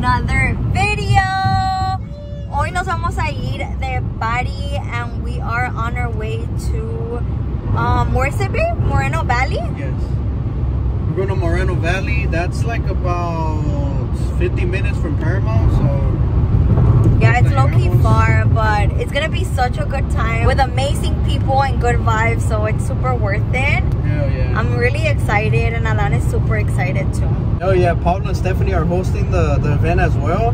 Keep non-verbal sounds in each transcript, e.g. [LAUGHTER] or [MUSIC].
another video. Hoy nos vamos a ir de party and we are on our way to um, is? Moreno Valley? Yes. We're going to Moreno Valley. That's like about 50 minutes from Paramount, so Yeah, it's low key far, but it's gonna be such a good time with amazing people and good vibes, so it's super worth it. Hell yeah. I'm really excited, and Alan is super excited too. oh yeah, Pablo and Stephanie are hosting the, the event as well,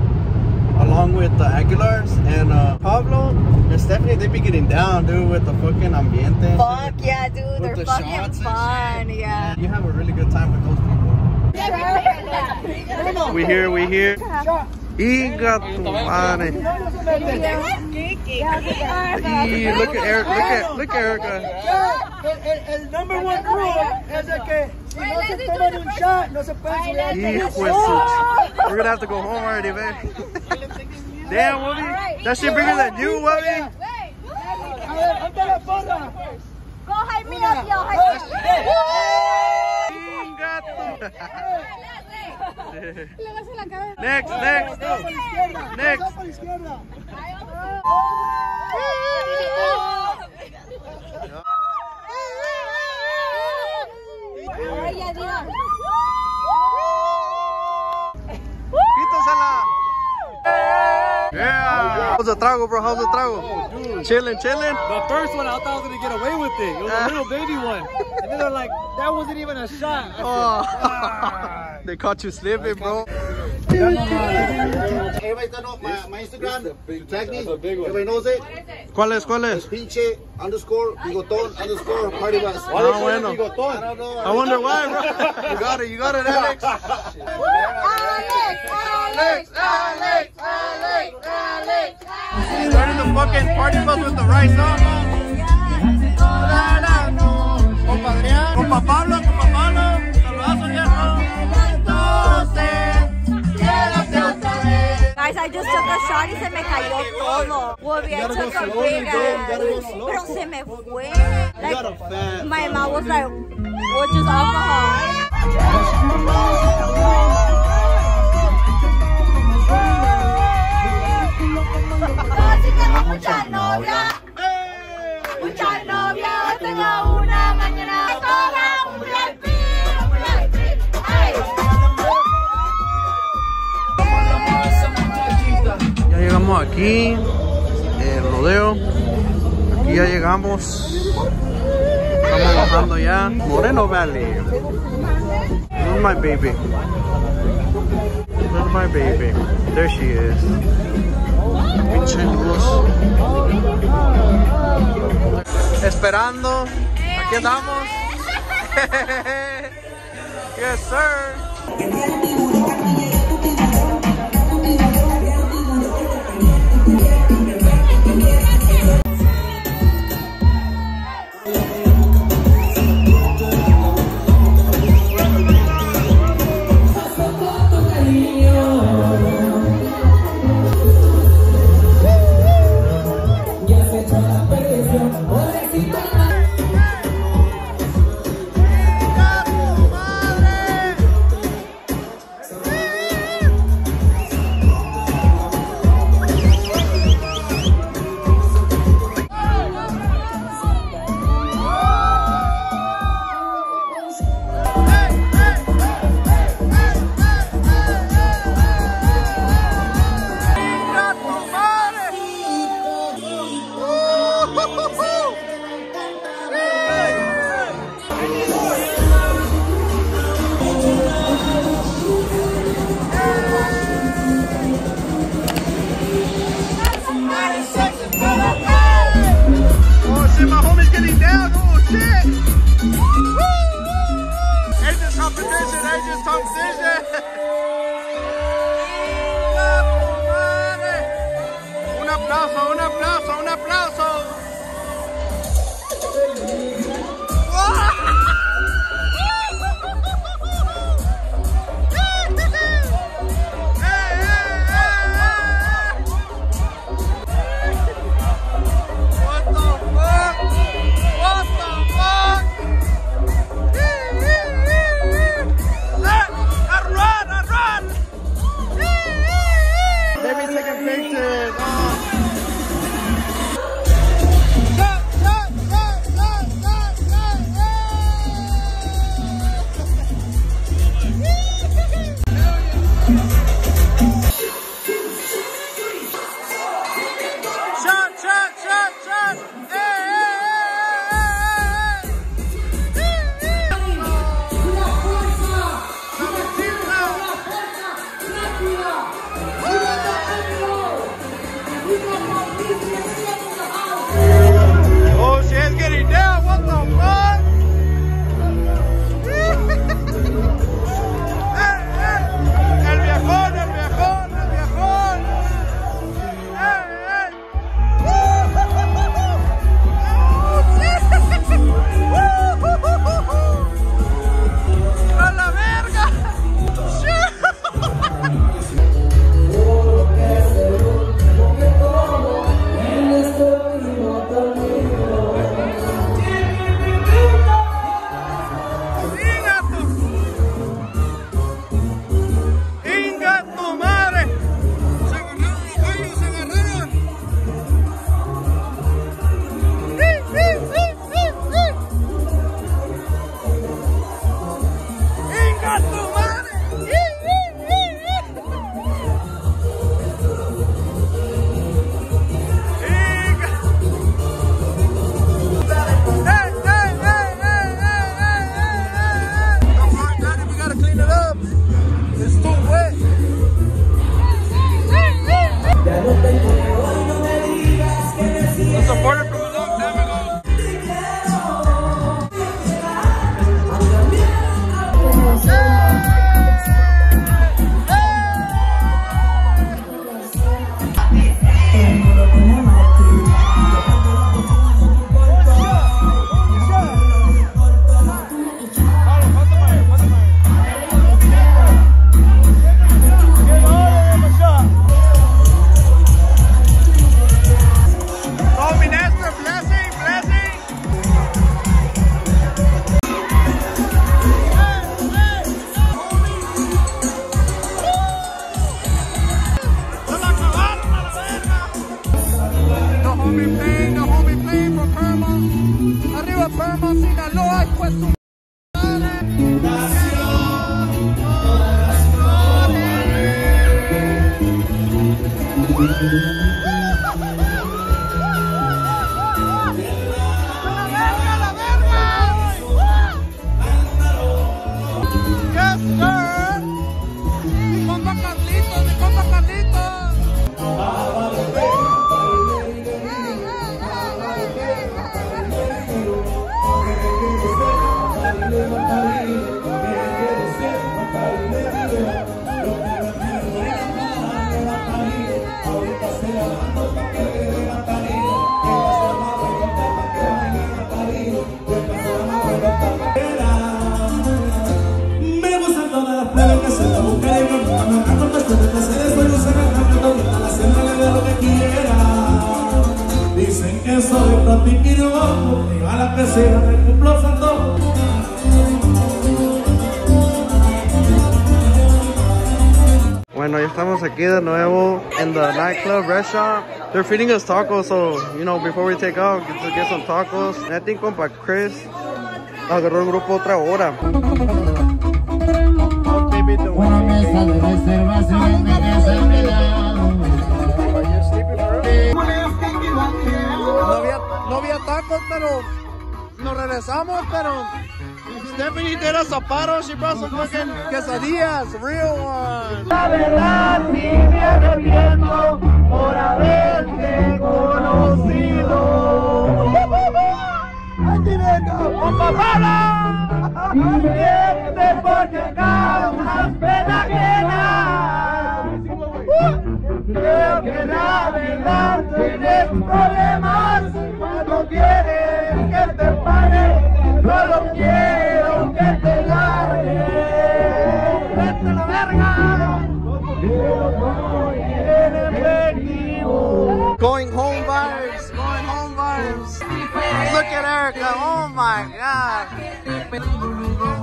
along with the Aguilars. And uh, Pablo and Stephanie, they be getting down, dude, with the fucking ambiente. Fuck yeah, dude, With they're the fucking fun. shit. Yeah. You have a really good time with those people. We here, we here. Inga tu madre. Y look at Eric, look at, look at Erica. El, el, el number one rule es de que si no se toman un shot, no se pueden subir al Hijo We're gonna have to go home already, man. [LAUGHS] Damn, Wubby. That shit bigger than you, Wubby. A ver, ponte la porra. Go hype me up, yo. Hype Inga tu- [LAUGHS] Next, next. Por. Next. Por la izquierda. Quítasela. Yeah. How's the trago, bro? How's the trago? Chilling, chilling. The first one, I thought I was gonna get away with it. It was a [LAUGHS] little baby one, and then they're like, "That wasn't even a shot." Said, Oh. [LAUGHS] they caught you slipping, bro. Everybody know my, my Instagram. Tag me. Everybody knows it. ¿Cuál es? ¿Cuál es? Pinche underscore bigotón underscore party bus. Ah, bueno. I don't know. I wonder why, bro. You got it, you got it, Alex. Alex, Alex, Alex, Alex, Alex. Starting the fucking party bus with the right song. Compa Adrián. Compa Pablo, compa Pablo. I just took a shot y se me cayó todo. Wubby, I took a big ass. Pero se me fue. Like, my mouth was like, what just alcohol? Si tengo mucha novia, Llegamos aquí, el rodeo. Aquí ya llegamos. Estamos bajando ya. Moreno Valley. Where's my baby? Where's my baby? There she is. Pinche. Esperando. Aquí andamos. [LAUGHS] yes, sir. Aplauso, un aplauso, un aplauso. home plane, the homie plane from Perma. Arriba Perma, Sinaloa, y pues aquí de nuevo in the nightclub restaurant. They're feeding us tacos, so you know, before we take off, get to get some tacos. And I think compa Chris agarró el grupo otra hora. Una mesa de reservación me No había, no había tacos, pero nos regresamos, pero Stephanie did us a paro. She brought some fucking quesadillas, real ones. La verdad sí me arrepiento por haberte conocido. [LAUGHS] Y vete porque causas pena ajena. Creo que la verdad tienes at Erica, oh my god.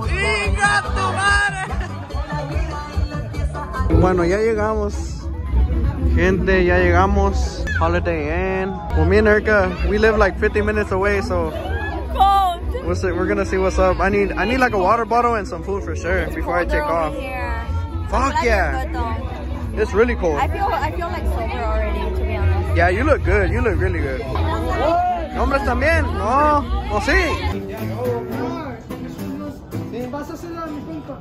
¡Higa tu madre! Bueno, ya llegamos. Gente, ya llegamos. Holiday Inn. Well, me and Erica, we live like 50 minutes away, so Cold. we'll see, we're gonna see what's up. I need I need like a water bottle and some food for sure before I take off. here. Fuck yeah. good. It's really cold. I feel I feel like sober already, to be honest. Yeah, you look good. You look really good. Hombres también. No. ¿O sí? ¿Vas a hacer a mi compa?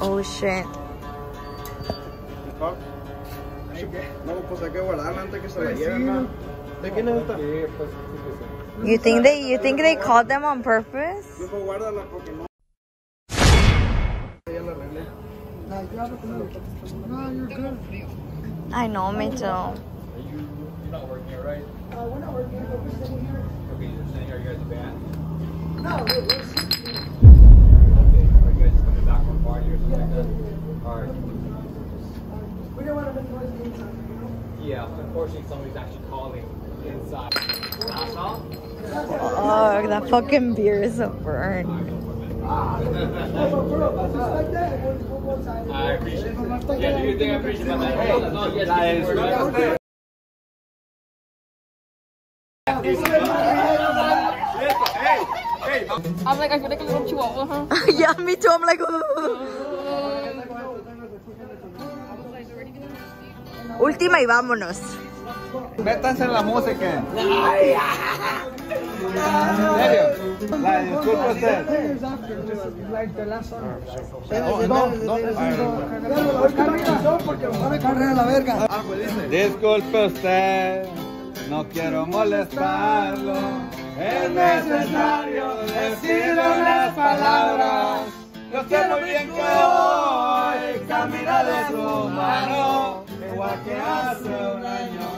Oh shit. No, pues hay que guardarla antes que se la lleven. ¿De quién es esta? You think they you think they called them on purpose? Luego guárdala porque no. No, you're good. I know, me too. You're not working here, right? Uh, we're not working, but we're sitting here. Okay, you're saying, are you guys a band? No, we're, we're Okay. Are you guys coming back from party or something like that? Alright. We don't want to make noise inside, you know? Yeah, unfortunately, somebody's actually calling inside. That's all? Oh, that fucking beer is a burn. No, but like that, and we'll, we'll go inside. I appreciate it. Yeah, do you think I appreciate my man? Hey, as long as you guys keep your word. I'm like, I feel like a little chihuahua, huh? [LAUGHS] yeah, me too. I'm like, [LAUGHS] [LAUGHS] última y vámonos. Métanse en la música. ¿En serio? La disculpa usted. Disculpe usted, no quiero molestarlo. Es necesario decirle unas palabras. Yo sé muy bien que hoy camina de su mano, igual que hace un año.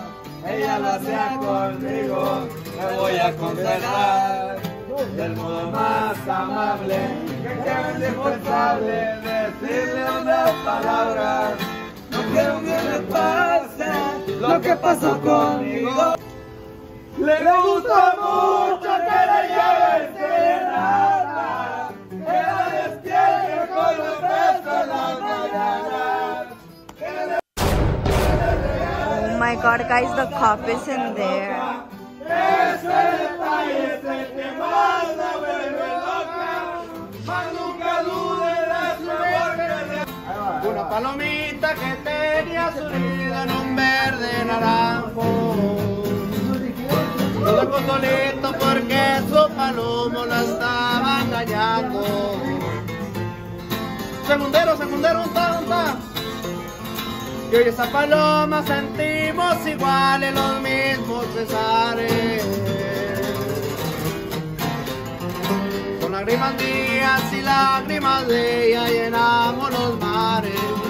Ella lo hacía conmigo, me voy a aconsejar del modo más amable, que es indispensable decirle unas palabras. No quiero que le pase lo que pasó conmigo. Le gusta mucho que la lleve my god, guys, the cop is in there. Una palomita que tenía su nido en un verde naranjo. Lo dejó solito porque su palomo la estaba engañando. Segundero, segundero, ¿dónde está? ¿Dónde está? Y hoy esa paloma sentimos iguales los mismos pesares. Con lágrimas mías y lágrimas de ella llenamos los mares.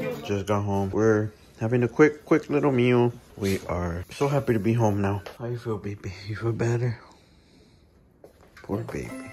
Just got home. We're having a quick, quick little meal. We are so happy to be home now. How you feel, baby? You feel better? Poor baby.